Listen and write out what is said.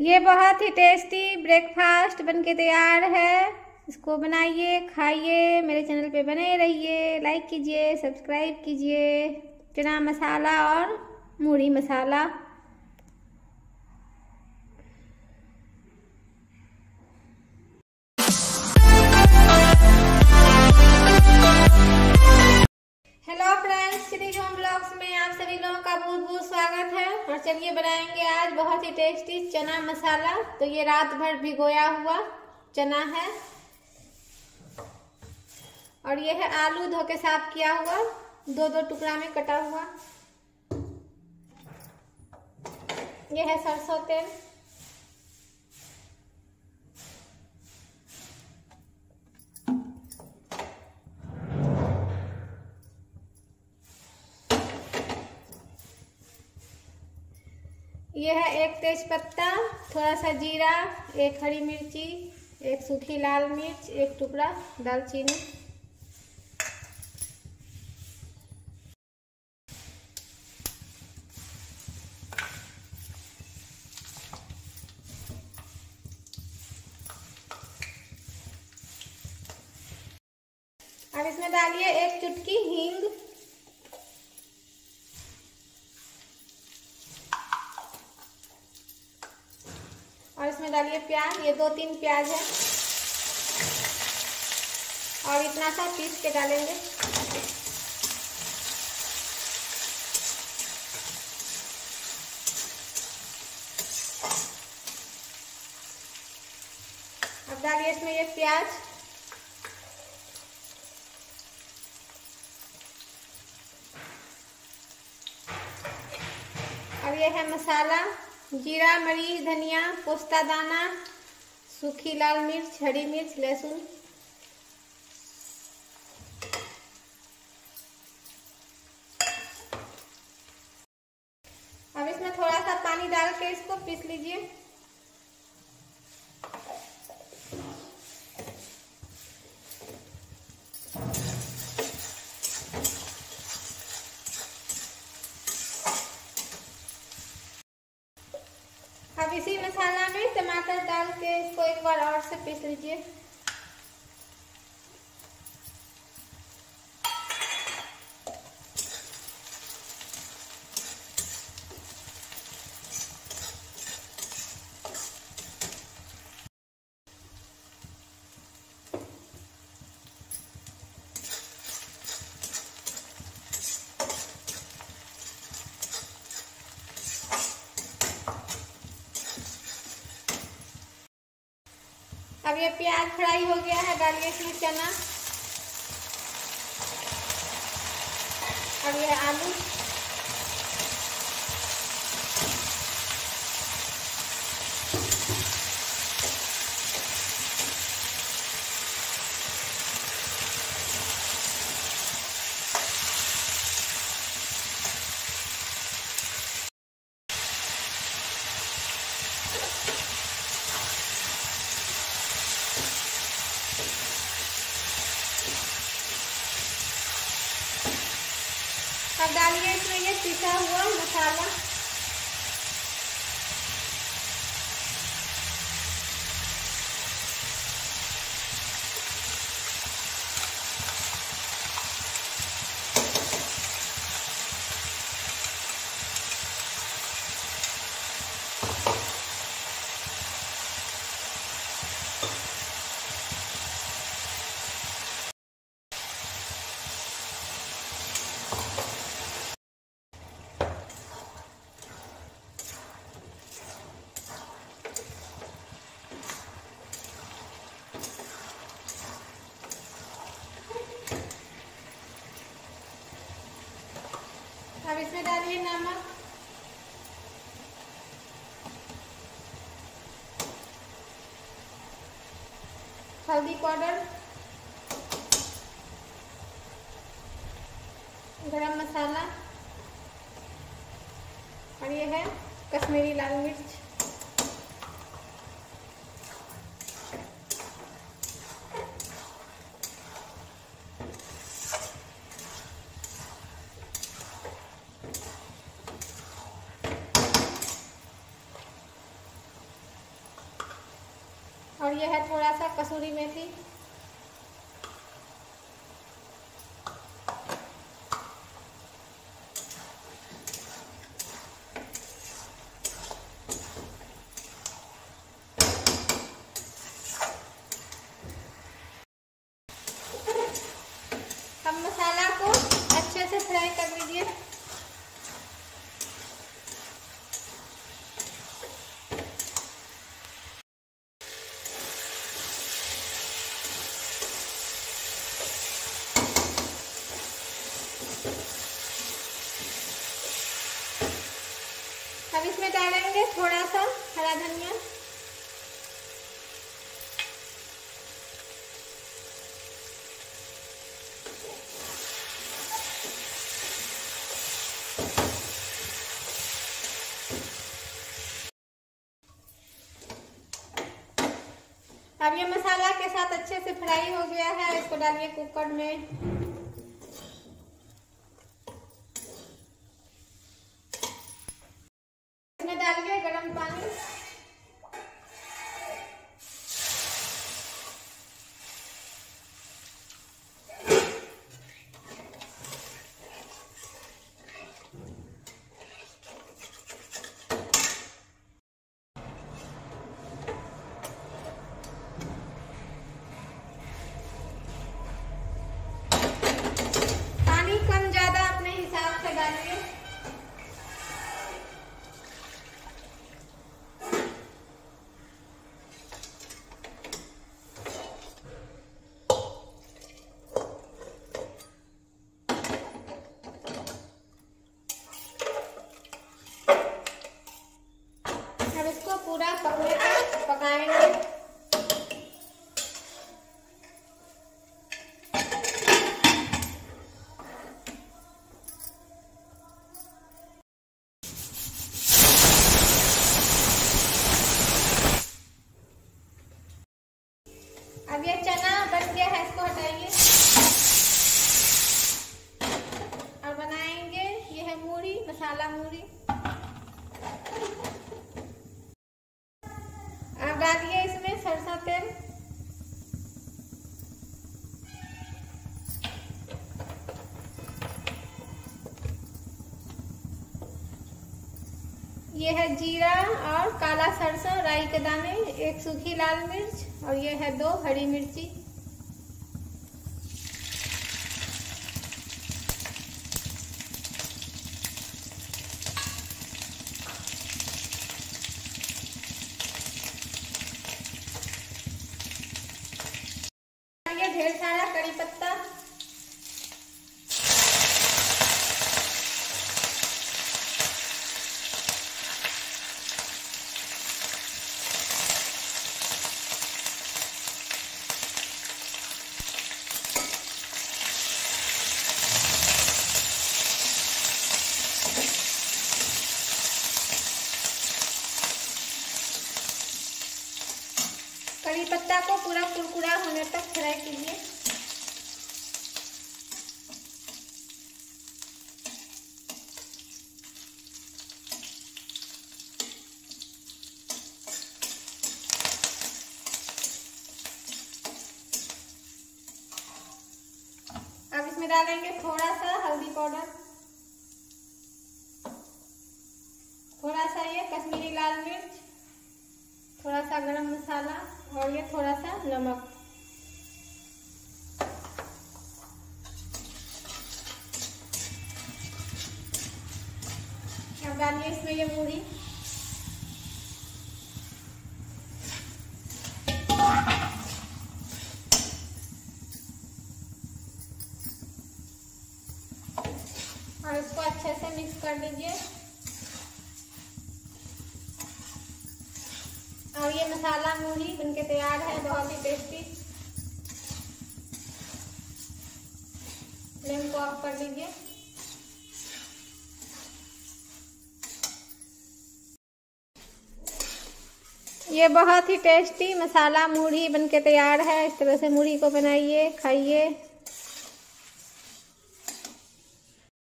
ये बहुत ही टेस्टी ब्रेकफास्ट बनके तैयार है। इसको बनाइए, खाइए, मेरे चैनल पे बने रहिए लाइक कीजिए सब्सक्राइब कीजिए। चना मसाला और मूढ़ी मसाला। चलिए बनाएँगे आज, बहुत ही टेस्टी चना मसाला। तो ये रात भर भिगोया हुआ चना है। और ये है आलू धो के साफ़ किया हुआ दो दो टुकड़ा में कटा हुआ। ये है सरसों तेल। ये है एक तेज पत्ता थोड़ा सा जीरा, एक हरी मिर्ची, एक सूखी लाल मिर्च, एक टुकड़ा दालचीनी। अब इसमें डालिए एक चुटकी हींग और इसमें डालिए प्याज, ये दो तीन प्याज है। और इतना सा पीस के डालेंगे। अब डालिए इसमें ये प्याज। और ये है मसाला। जीरा मरीच धनिया पोस्ता दाना सूखी लाल मिर्च हरी मिर्च लहसुन अब इसमें थोड़ा सा पानी डाल के इसको पीस लीजिए। इसी मसाला में टमाटर डाल के इसको एक बार और से पीस लीजिए। अब ये प्याज फ्राई हो गया है डालिए इसमें चना। अब ये आलू। डालिए इसमें ये पिसा हुआ मसाला। इसमें डालिए नमक। हल्दी पाउडर। गरम मसाला। और ये है कश्मीरी लाल मिर्च। और यह है थोड़ा सा कसूरी मेथी अब मसाला को अच्छे से फ्राई कर लीजिए अब इसमें थोड़ा सा हरा धनिया। अब ये मसाला के साथ अच्छे से फ्राई हो गया है, इसको डालिए कुकर में इसमें डालिए गरम पानी पानी कम ज़्यादा अपने हिसाब से डालिए अब इसको पूरा पकने तक पकाएँगे अब ये चना बन गया है इसको हटाइए और बनाएँगे ये है मूढ़ी मसाला मूढ़ी अब डालिए इसमें सरसों तेल। ये है जीरा और काला सरसों, राई के दाने, एक सूखी लाल मिर्च, और ये है दो हरी मिर्ची ये ढेर सारा कड़ी पत्ता। कड़ी पत्ता को पूरा कुरकुरा होने तक फ्राई कीजिए अब इसमें डालेंगे थोड़ा सा हल्दी पाउडर। थोड़ा सा ये कश्मीरी लाल मिर्च। थोड़ा सा गरम मसाला और ये थोड़ा सा नमक। अब डालिए इसमें ये मूढ़ी और इसको अच्छे से मिक्स कर लीजिए और ये मसाला मूढ़ी बनके तैयार है, बहुत ही टेस्टी फ्लेम को ऑफ़ कर लीजिए ये बहुत ही टेस्टी मसाला, मूढ़ी बनके तैयार है। इस तरह से मूढ़ी को बनाइए, खाइए।